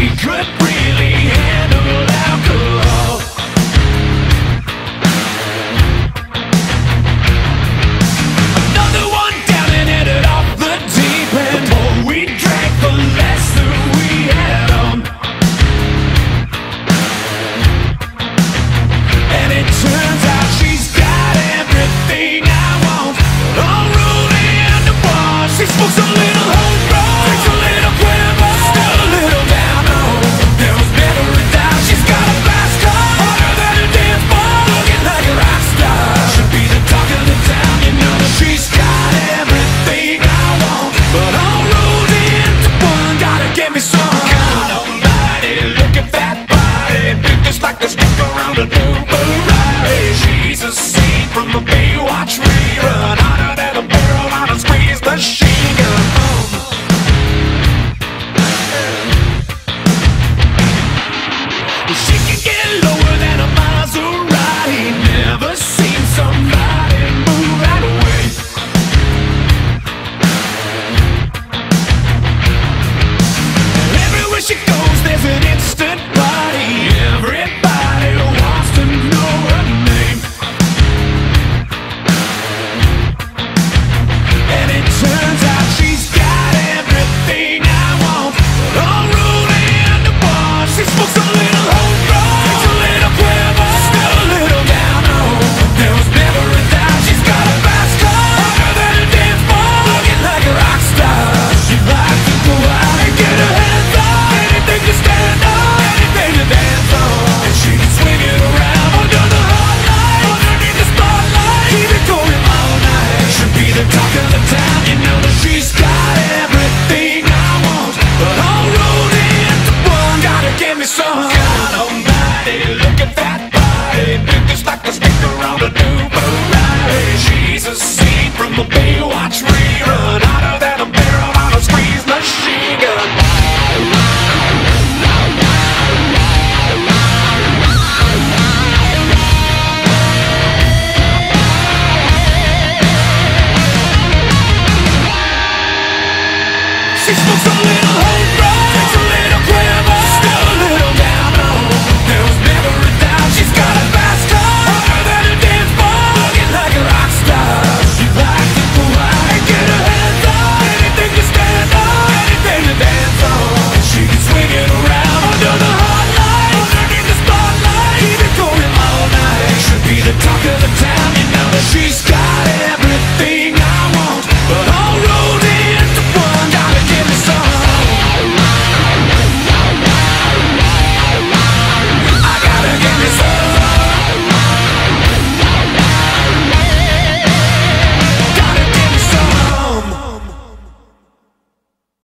secret really She smokes a little